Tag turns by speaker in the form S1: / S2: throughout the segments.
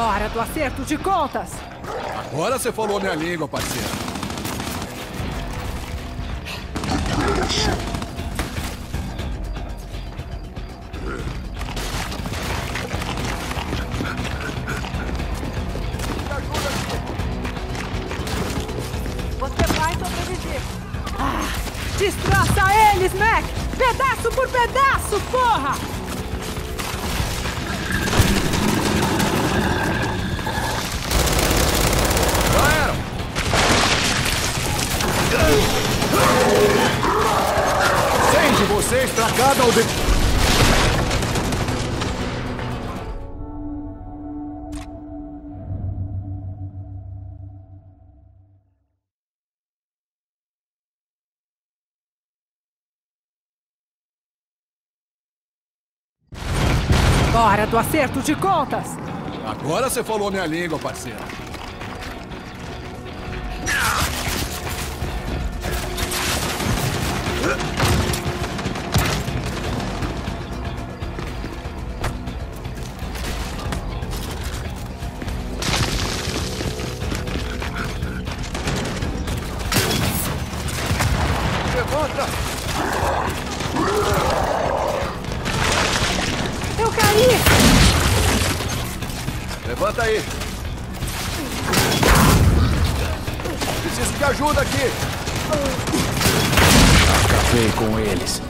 S1: Hora do acerto de contas!
S2: Agora você falou minha língua, parceiro.
S1: Hora do acerto de contas!
S2: Agora você falou minha língua, parceiro. Levanta aí! Preciso de ajuda aqui!
S3: Acabei com eles.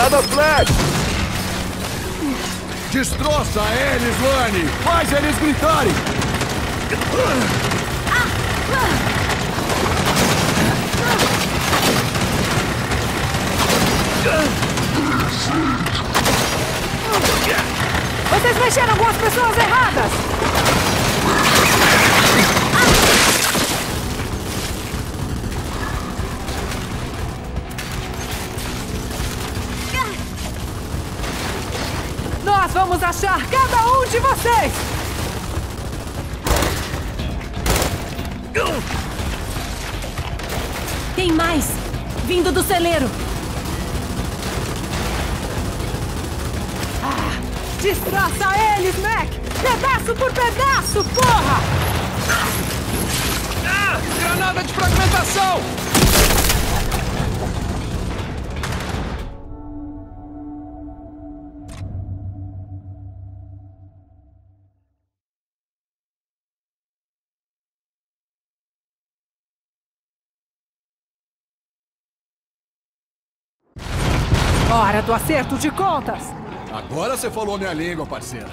S1: Granada flash!
S2: Destroça eles, Lani! Faz eles gritarem!
S1: Vocês mexeram com as pessoas erradas! Achar cada um de vocês!
S4: Tem mais! Vindo do celeiro!
S1: Destroça eles, Mac! Pedaço por pedaço, porra!
S3: Ah, granada de fragmentação!
S1: Hora do acerto de contas!
S2: Agora você falou minha língua, parceira.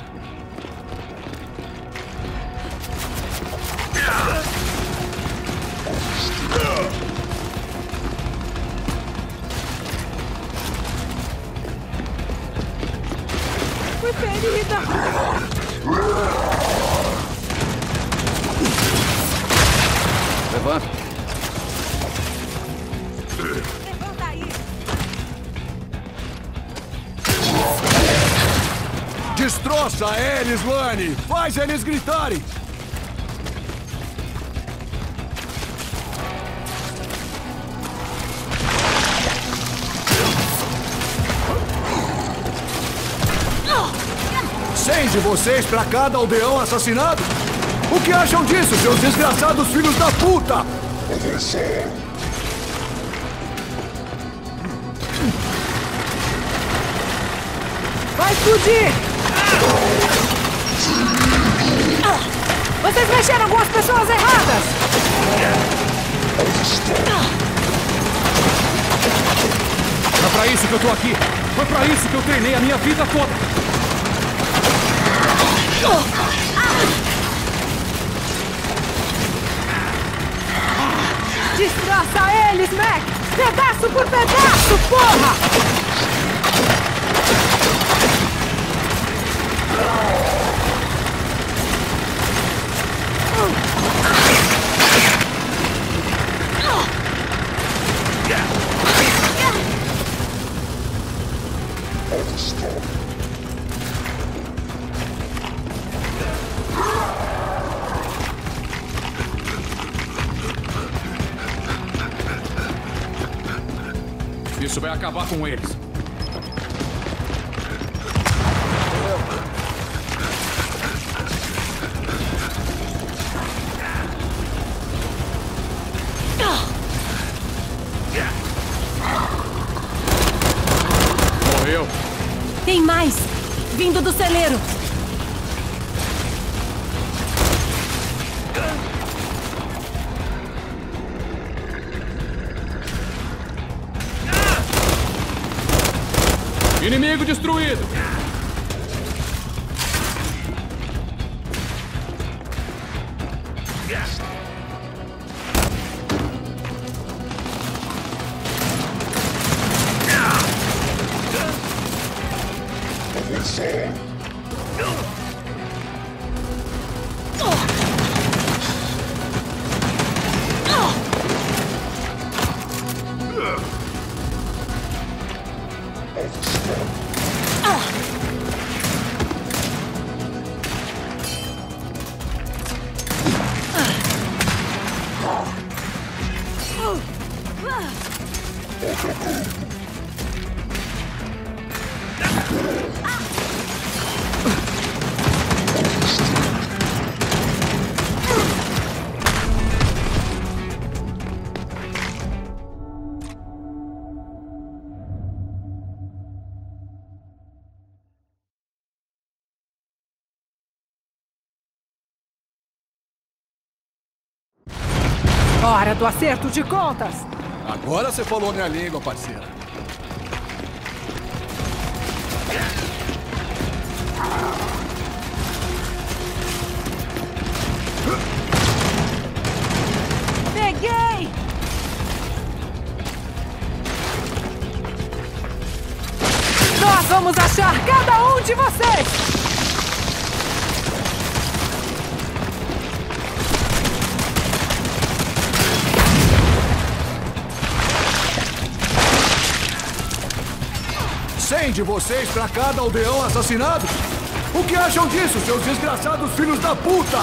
S1: Fui ferida!
S3: Levanta.
S1: Levanta
S2: Destroça eles, Lani! Faz eles gritarem! Cem de vocês pra cada aldeão assassinado? O que acham disso, seus desgraçados filhos da puta?
S1: Vai explodir! Vocês mexeram com as pessoas erradas!
S3: É pra isso que eu tô aqui. Foi pra isso que eu treinei a minha vida toda.
S1: Destroça eles, Mac! Pedaço por pedaço, porra!
S3: Acabar com eles.
S1: Hora do acerto de contas!
S2: Agora você falou minha língua, parceira.
S1: Peguei! Nós vamos achar cada um de vocês!
S2: Cem de vocês pra cada aldeão assassinado? O que acham disso, seus desgraçados filhos da puta?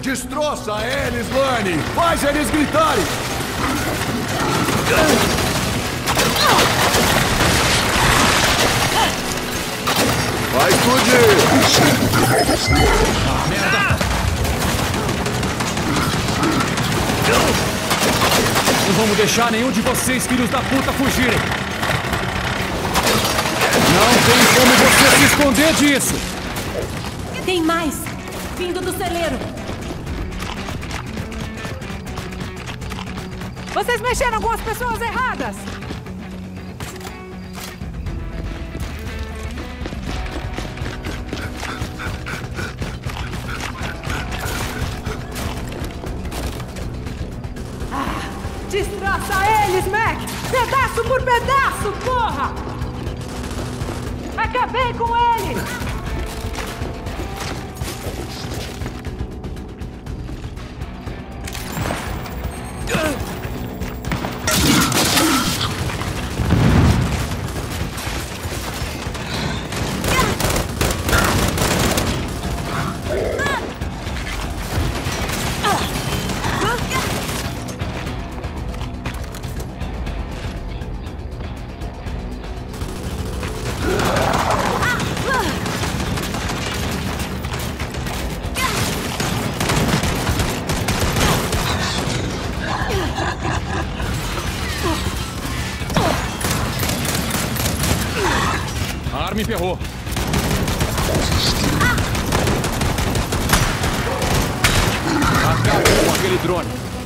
S2: Destroça eles, Lani! Faz eles gritarem! Vai explodir!
S3: Não vamos deixar nenhum de vocês, filhos da puta, fugirem. Não tem como você se esconder disso.
S4: Tem mais! Vindo do celeiro!
S1: Vocês mexeram com as pessoas erradas! Pedaço por pedaço, porra! Acabei com eles!
S2: Drone.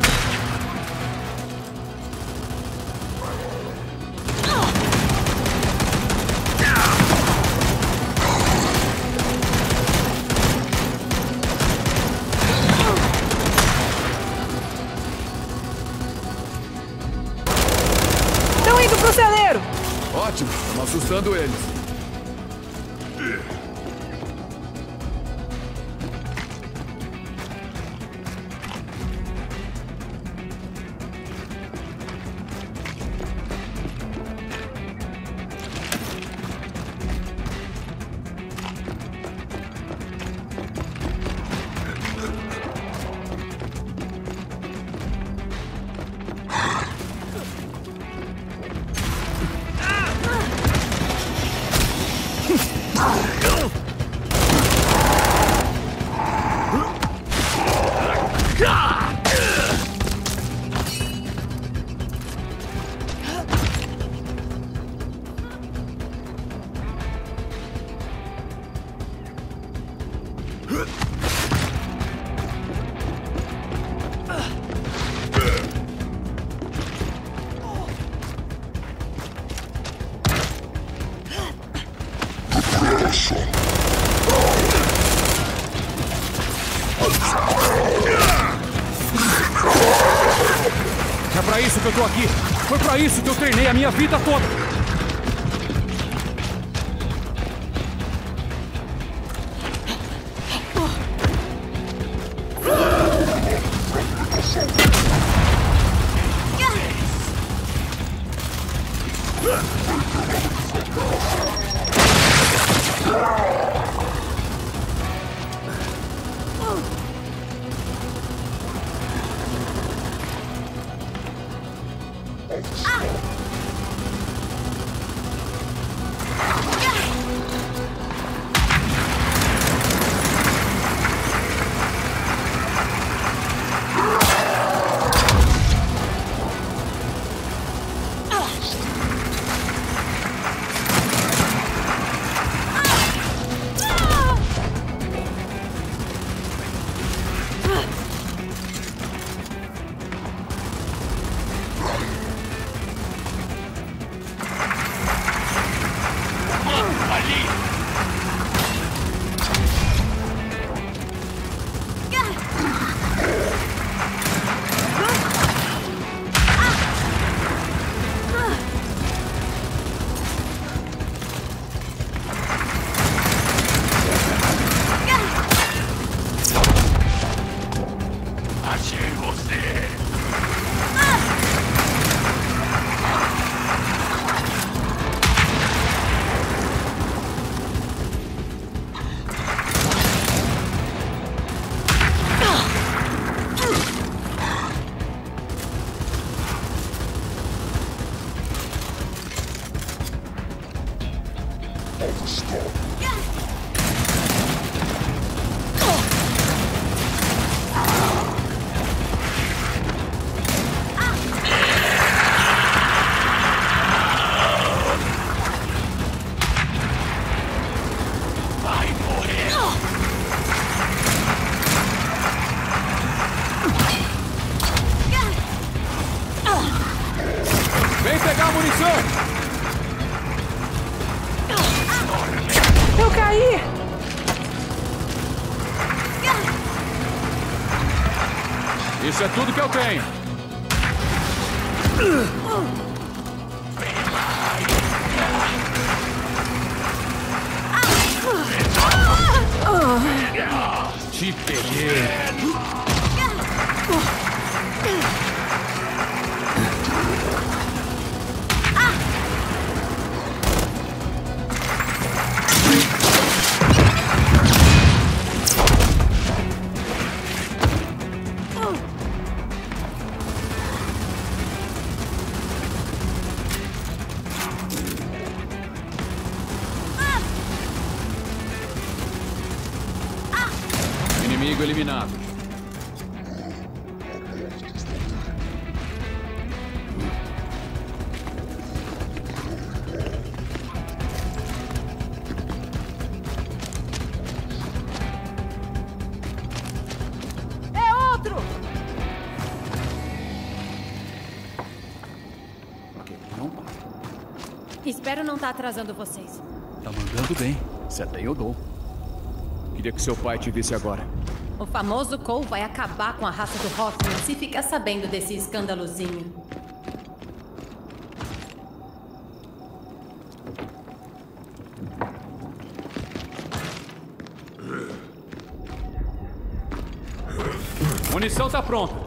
S2: Minha vida toda.
S3: Vai
S4: Espero não estar atrasando vocês.
S3: Tá mandando bem. Se até eu dou. Queria que seu pai te visse agora.
S4: O famoso Cole vai acabar com a raça do Hoffman se ficar sabendo desse escândalozinho.
S3: Munição tá pronta.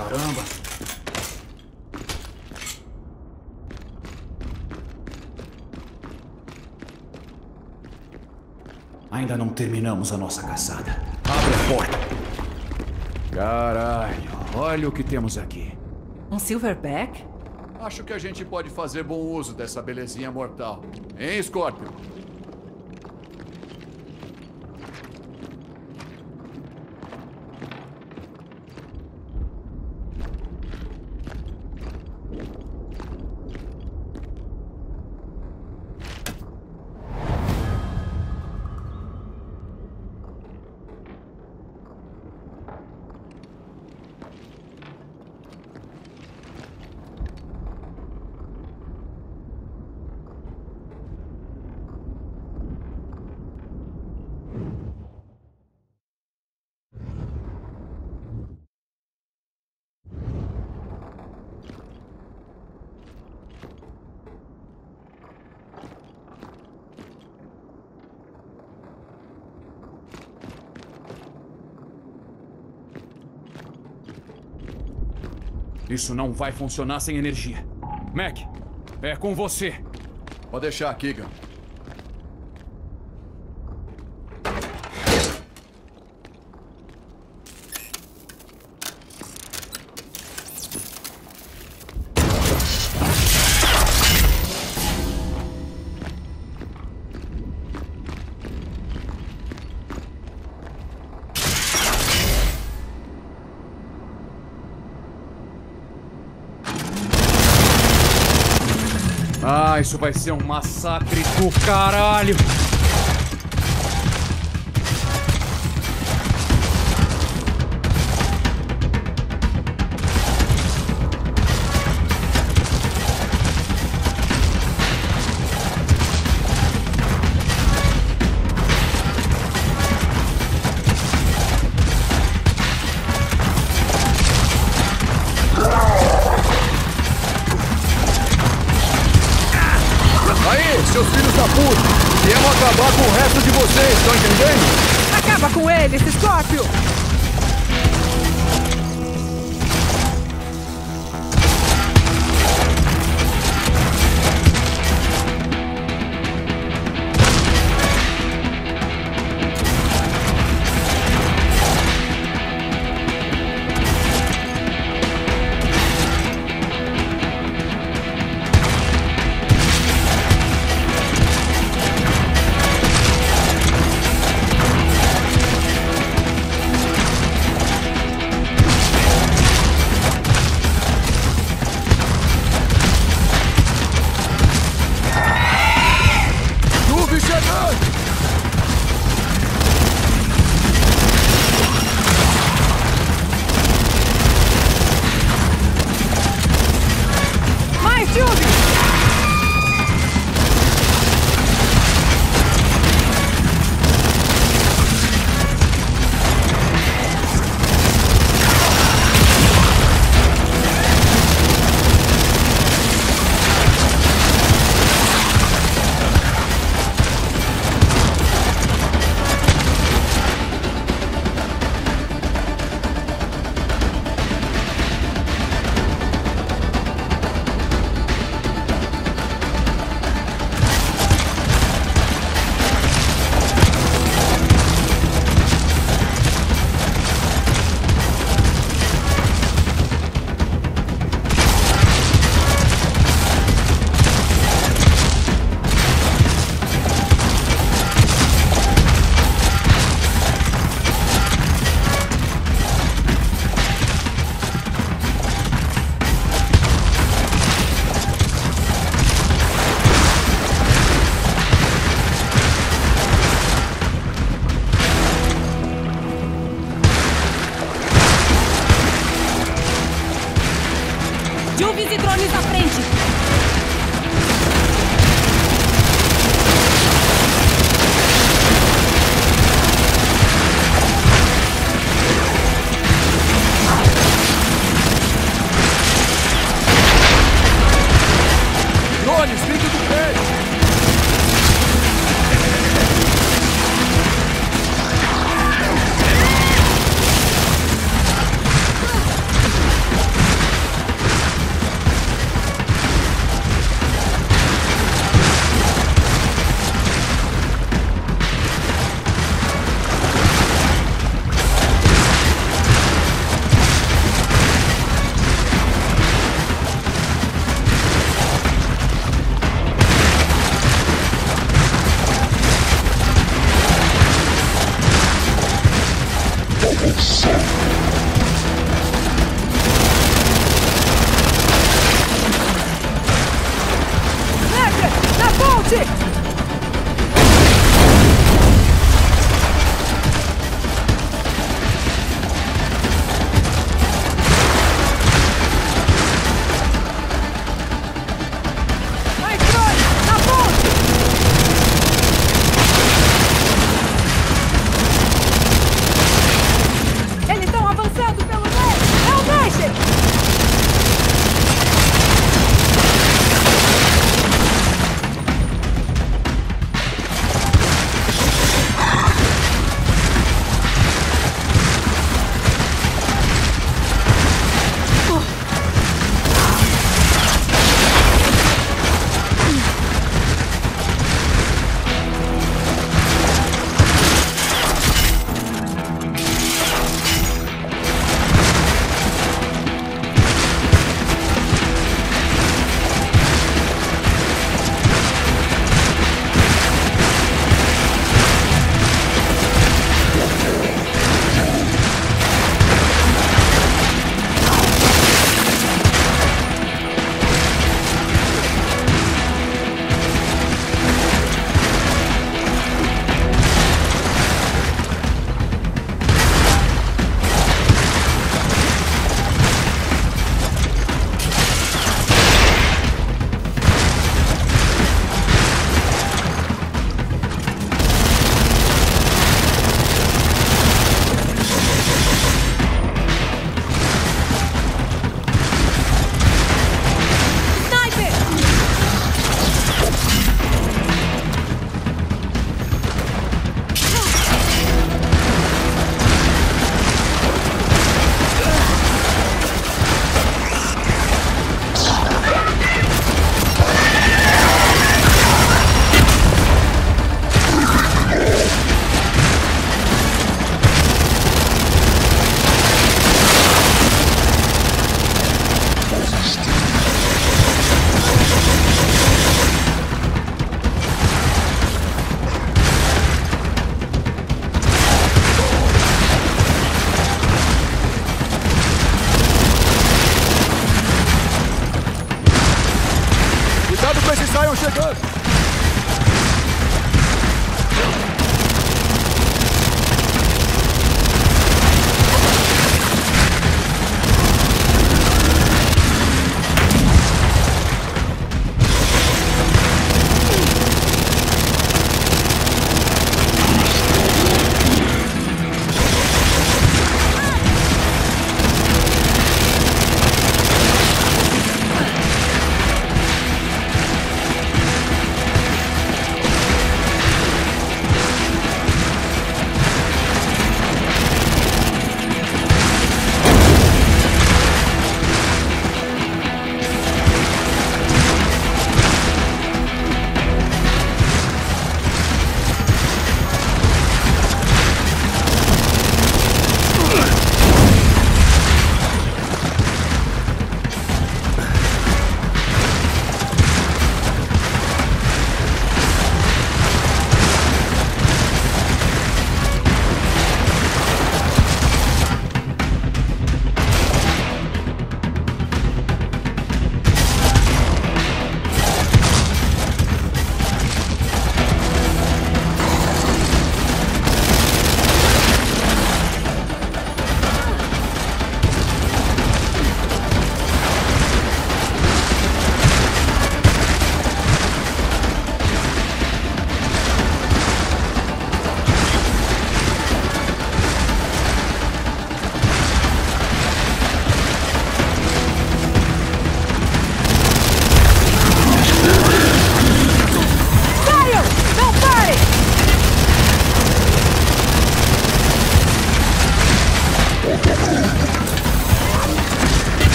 S2: Caramba! Ainda não terminamos a nossa caçada. Abre a porta!
S3: Caralho, olha o que temos aqui.
S1: Um silverback?
S2: Acho que a gente pode fazer bom uso dessa belezinha mortal. Hein, Scorpio?
S3: Isso não vai funcionar sem energia. Mac, é com você.
S2: Pode deixar, Keegan.
S3: Isso vai ser um massacre do caralho.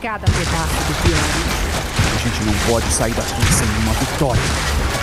S1: Cada pedaço do piano.
S3: A gente não pode sair daqui sem uma vitória.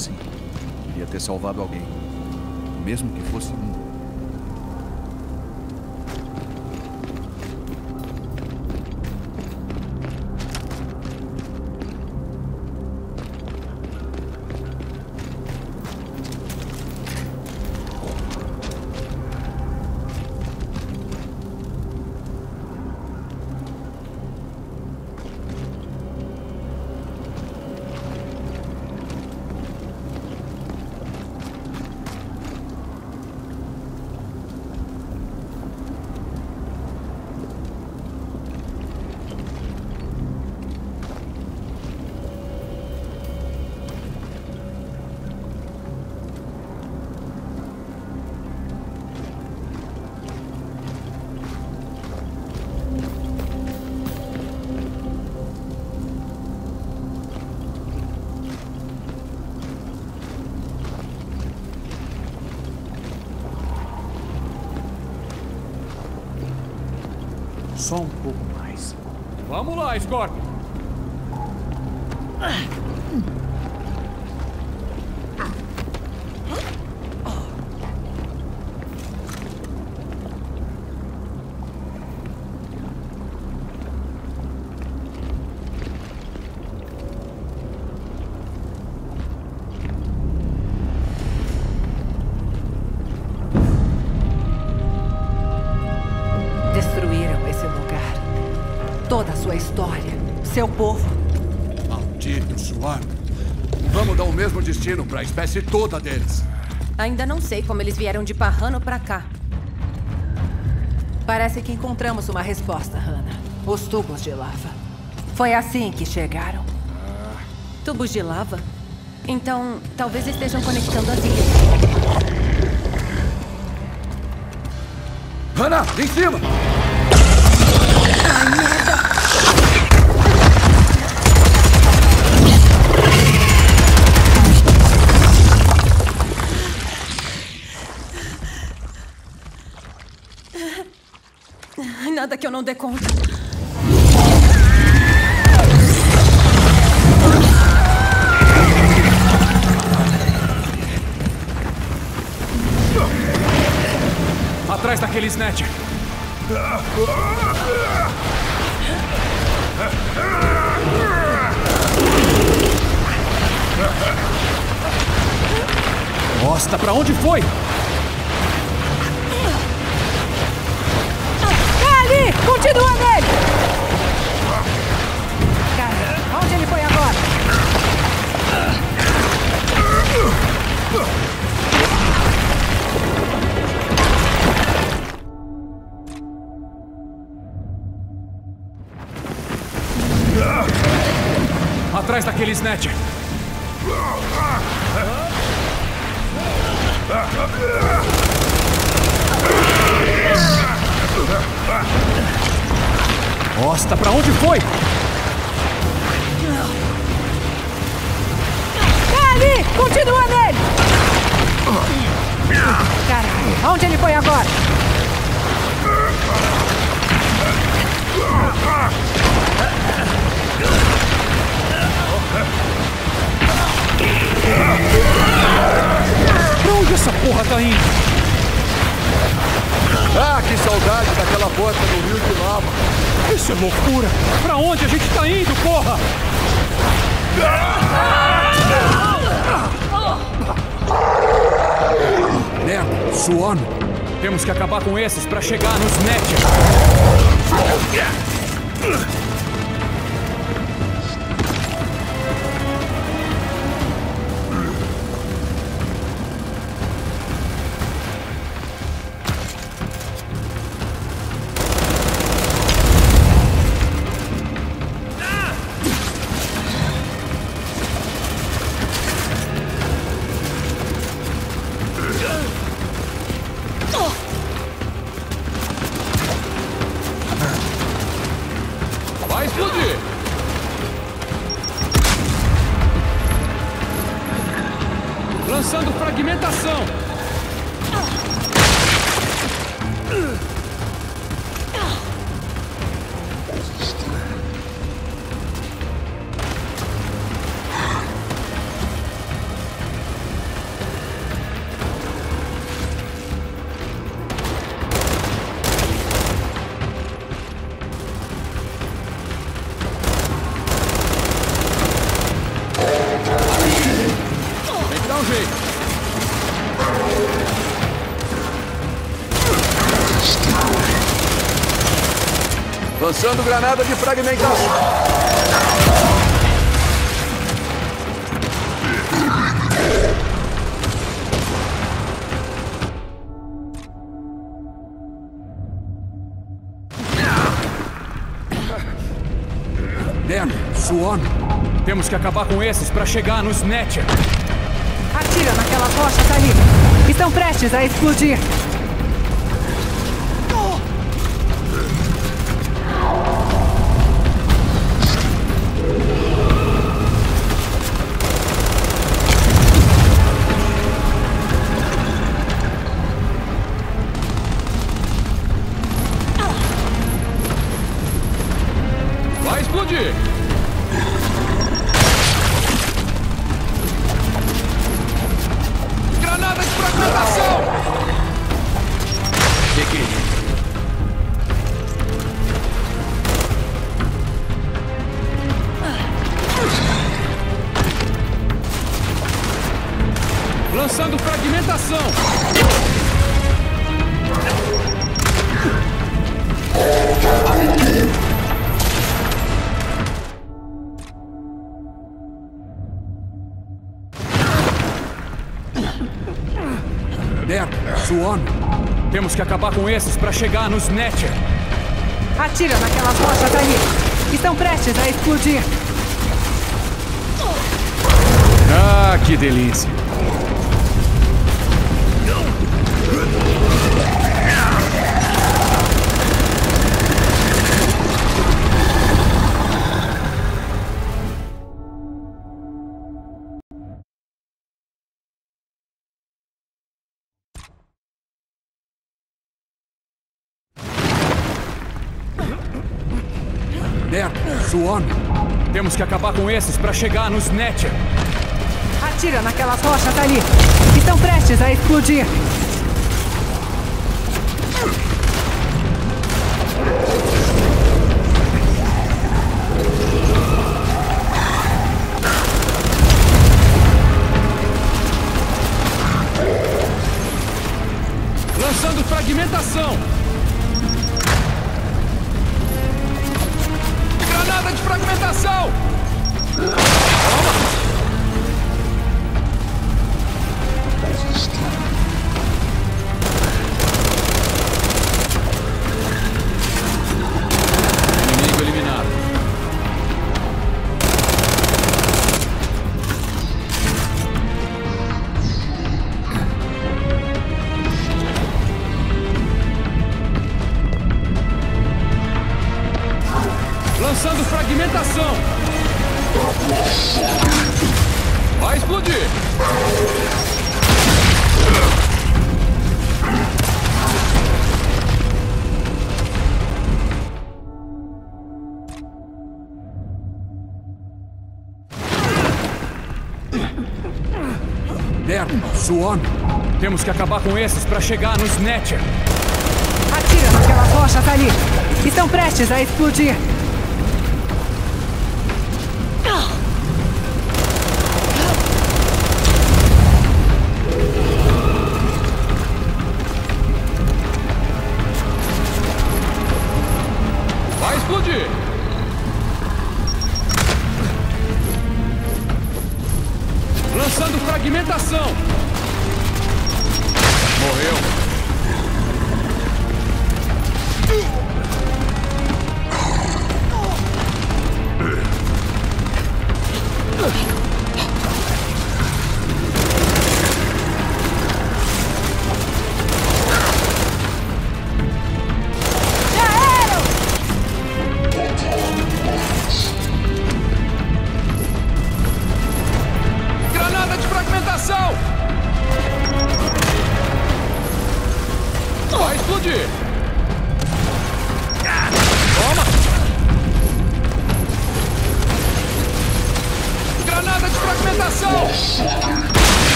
S2: Assim, queria ter salvado alguém. Mesmo que fosse um.
S3: Só um pouco mais. Vamos lá, Scorpion.
S2: Para a espécie toda deles.
S4: Ainda não sei como eles vieram de Parrano pra cá.
S5: Parece que encontramos uma resposta, Hannah. Os tubos de lava. Foi assim que chegaram.
S4: Tubos de lava? Então, talvez estejam conectando as ilhas.
S2: Hannah, em cima!
S4: Não dê conta.
S3: Atrás daquele Snatcher. Bosta, pra onde foi?
S1: Ali! Continua nele! Cara, onde ele foi agora?
S3: Atrás daquele Snatcher. Bosta, pra onde foi?
S1: Tá ali! Continua nele! Caralho, onde ele foi agora?
S3: Pra onde essa porra tá indo?
S2: Ah, que saudade daquela porta no rio de lava.
S3: Isso é loucura! Pra onde a gente tá indo, porra?
S2: Merda, Swan.
S3: Temos que acabar com esses pra chegar nos Snatcher.
S2: Granada de fragmentação.
S3: Dentro, Swan. Temos que acabar com esses para chegar no Snatcher.
S1: Atira naquelas rochas ali. Estão prestes a explodir.
S3: Temos que acabar com esses para chegar no Snatcher.
S1: Atira naquelas rochas ali. Estão prestes a explodir.
S3: Ah, que delícia! Que acabar com esses para chegar no Snatcher.
S1: Atira naquelas rochas ali. Estão prestes a explodir.
S3: Temos que acabar com esses para chegar no Snatcher.
S1: Atira naquelas rochas ali. Estão prestes a explodir.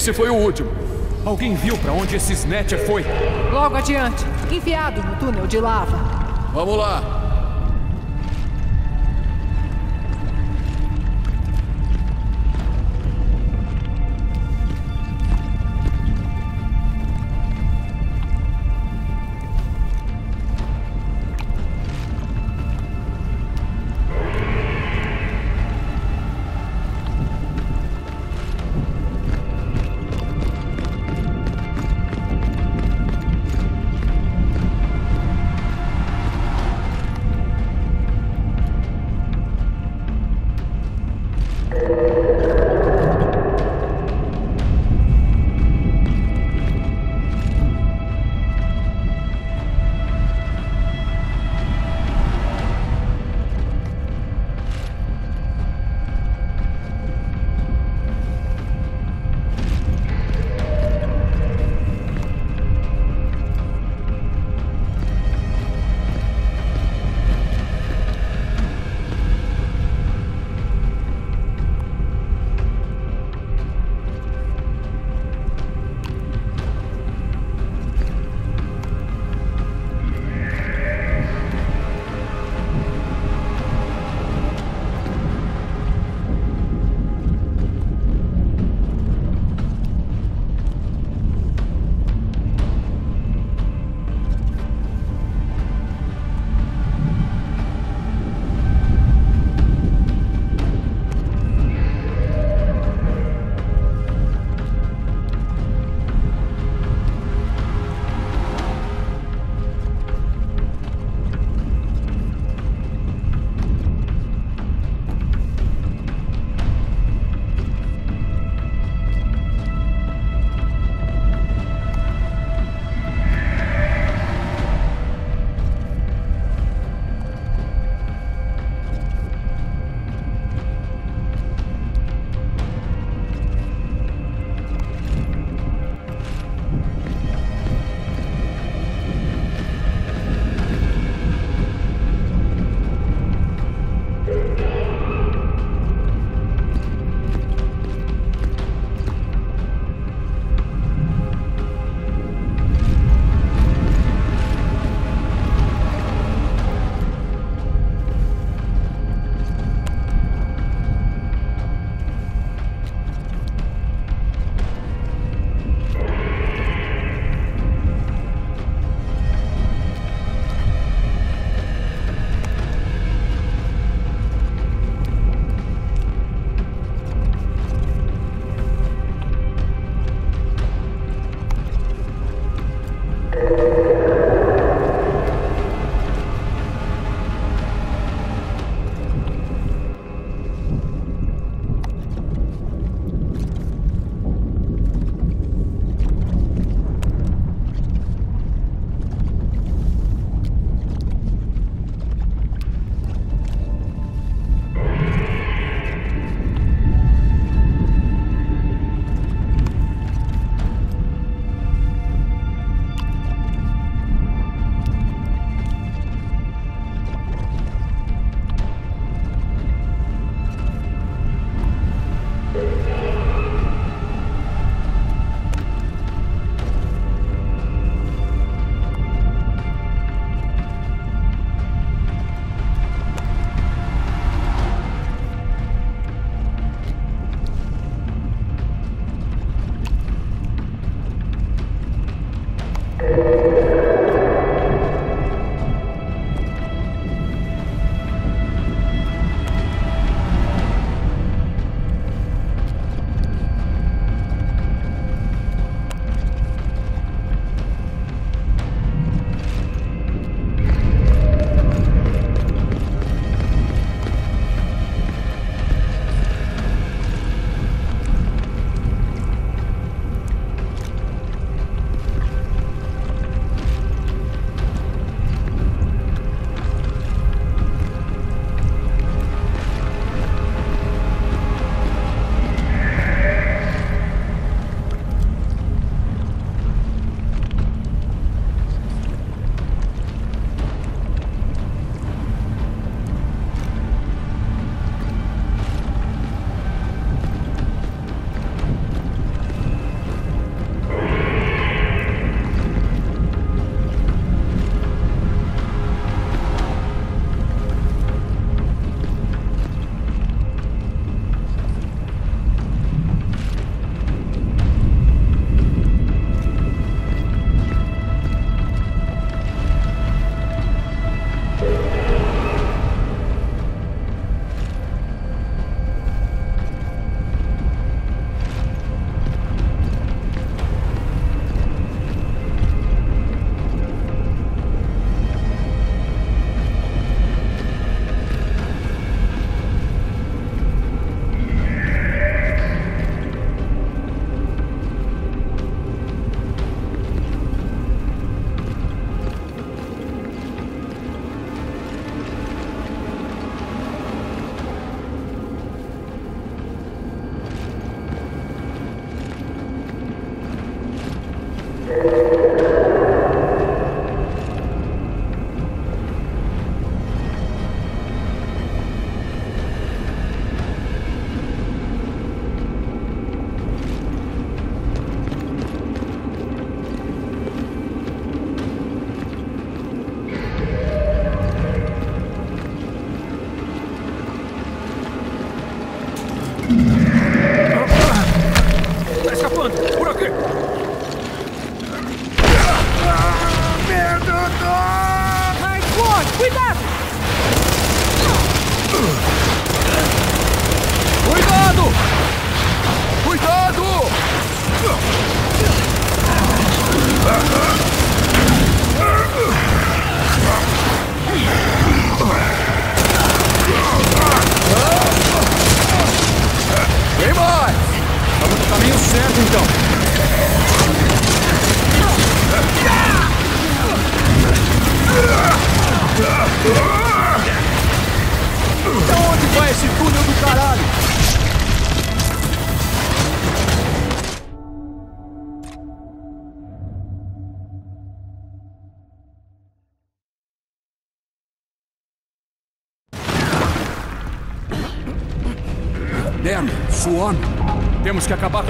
S2: Esse foi o último.
S3: Alguém viu pra onde esse Snatcher foi?
S1: Logo adiante, enfiado no túnel de lava.
S2: Vamos lá.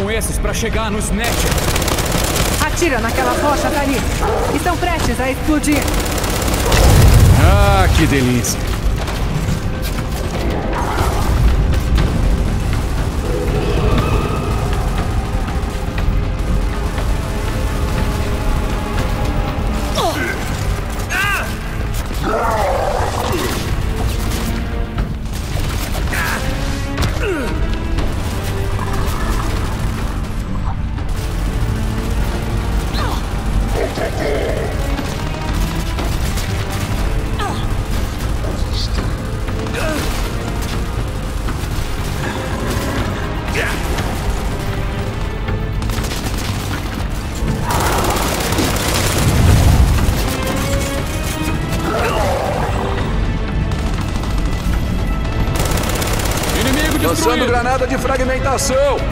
S3: Com esses para chegar nos Netcher.
S1: Atira naquelas rochas ali. Estão prestes a explodir.
S3: Ah, que delícia.
S2: De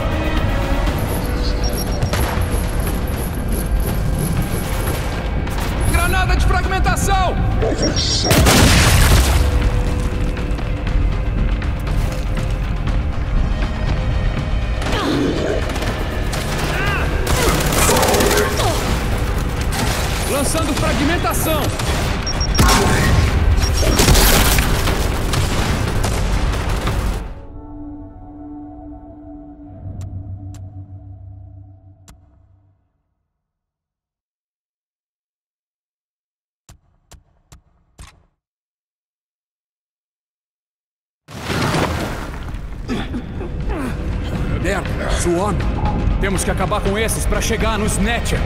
S3: que acabar com esses para chegar nos Netcher.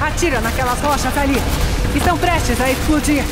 S1: Atira naquelas rochas ali. Estão prestes a explodir.